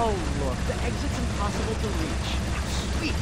Oh, look, the exit's impossible to reach. Sweet.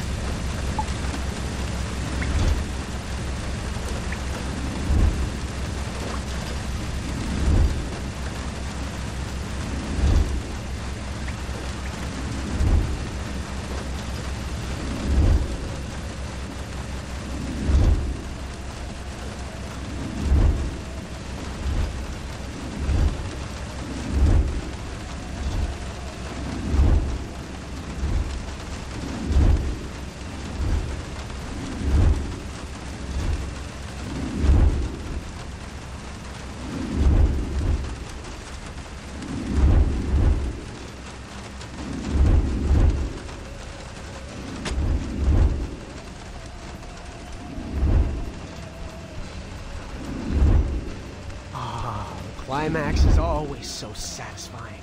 Ah, the climax is always so satisfying.